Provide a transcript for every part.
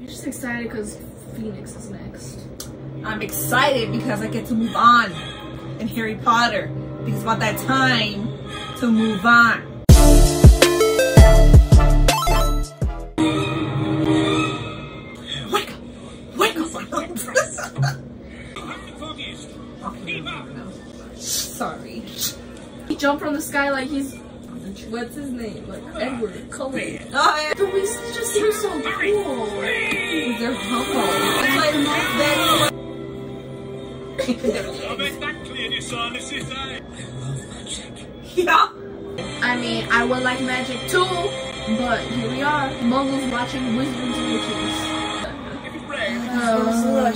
You're just excited because Phoenix is next. I'm excited because I get to move on in Harry Potter. Because it's about that time to move on. Wake up! Wake up! Sorry. He jumped from the sky like he's what's his name? Like Edward Cullen. Oh, yeah. The Weasleys just seem so cool. They're humble. It's like that. Make that clear, your son. This is a... yeah. I mean, I would like magic too, but here we are, muggles watching wizards and witches. Uh,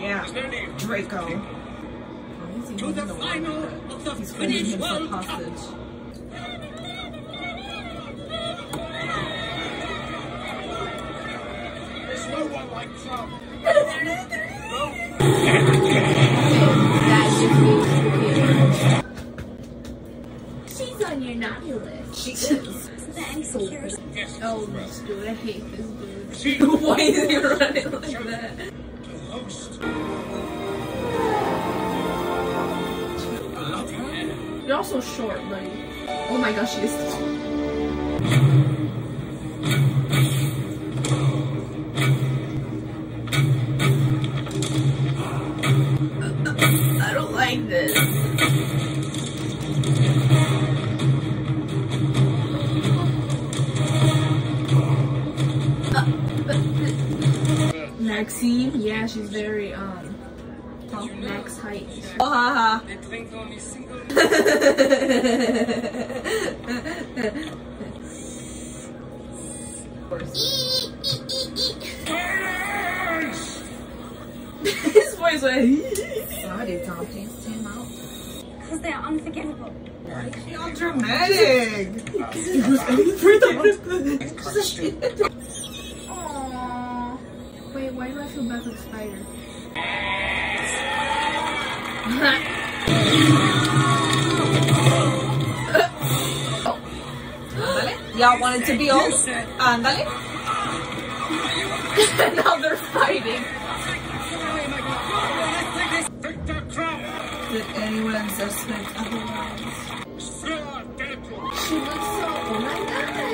Yeah. There's no. Draco. To the final of the He's Finnish World Cup. hostage. There's no one like Krum. that gives me She's on your naughty list. She is. Oh, this dude, I hate this dude. Why is he running like that? Also short, buddy. Oh my gosh, she is tall. I don't like this. Maxine, yeah, she's very um max height. Oh, ha They drink only single Silence! His voice went. Sorry, Tom. Please stand out. Because they are unforgivable. You're dramatic. Aww. Wait, why do I feel bad for the spider? Y'all wanted to be old? Ándale. now they're fighting. Did anyone suspect otherwise? She looks so. God.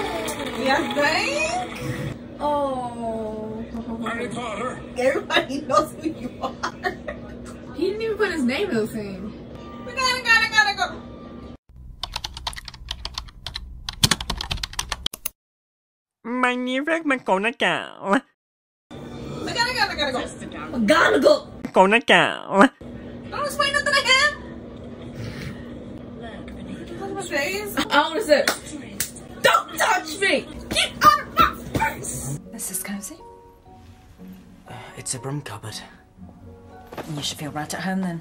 Yeah, think? Oh. Harry Potter! Everybody knows who you are. He didn't even put his name in the thing. We gotta, gotta, gotta go. Magnifique McGonagall. We gotta, gotta, gotta go. Gotta go. McGonagall. Don't explain nothing to him. Look at my face. I want to say, don't touch me. Get out of my face. Is this uh, cozy? It's a broom cupboard. You should feel right at home then.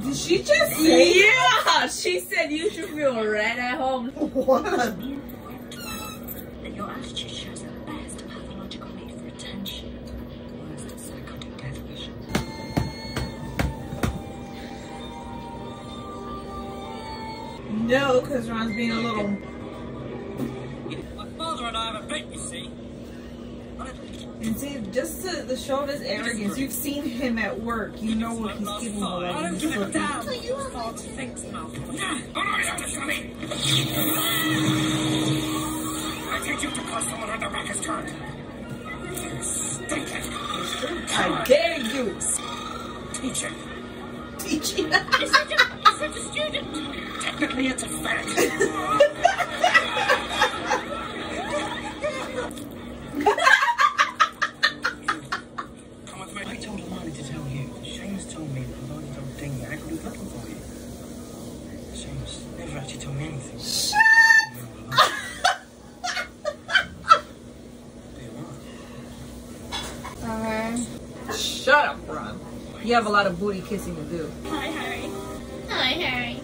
Did she just say Yeah, she said you should feel right at home. what? That your attitude shows the best pathological need for attention. Psychotic death wish. No, because Ron's being a little. And see, just to the show of his arrogance, you've seen him at work. You know what he's capable I of. don't He's give a damn. So you have hard to think, Malcolm. Oh, no, you have to show me. I take you to cause someone on the back is turned. Stink it. I dare you. Teach it. Teaching. You're such a, you're such a student. Technically, it's a fact. Come with me. I told Hermione to tell you. Seamus told me that Hermione told Dean that Hagrid was looking for you. Seamus never actually told me anything. Shut Shut up, Ron. You have a lot of booty kissing to do. Hi, Harry. Hi, Harry.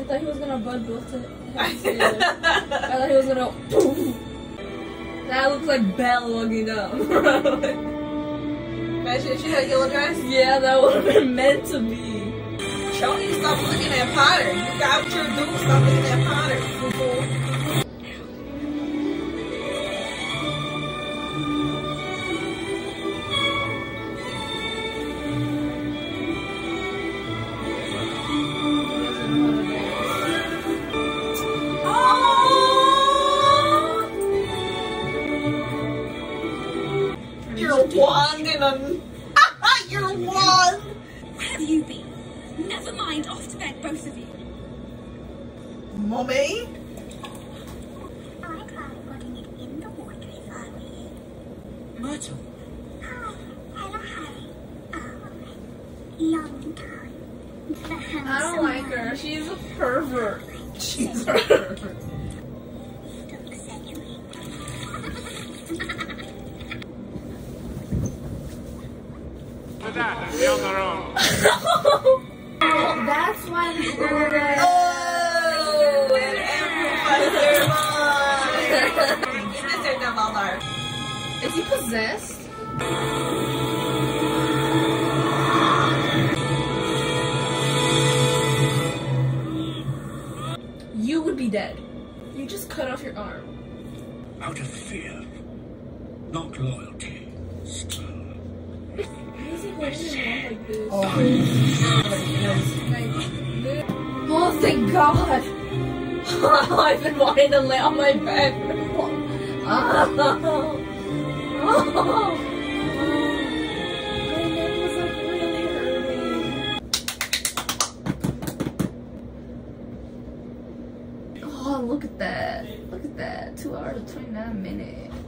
I thought he was gonna. Bud both hemispheres. I thought he was gonna poof. That looks like Belle looking up. Imagine if she had a yellow dress. yeah, that would have been meant to be. Me stop looking at Potter. You got what you're doing. Stop looking at Potter. One. You're one. Where have you been? Never mind, off to bed, both of you. Mommy. I tried putting it in the water for me. Myrtle, Hi, hello, Harry. Oh, long time. The I don't like her. She's a pervert. She's a pervert. Oh, that's why the bullet. Oh, and everyone. Mr. Dumbledore. Is he possessed? Oh, thank God! I've been wanting to lay on my bed. Oh. Oh. Oh, look at that. Look at that. Two hours and 29 minutes.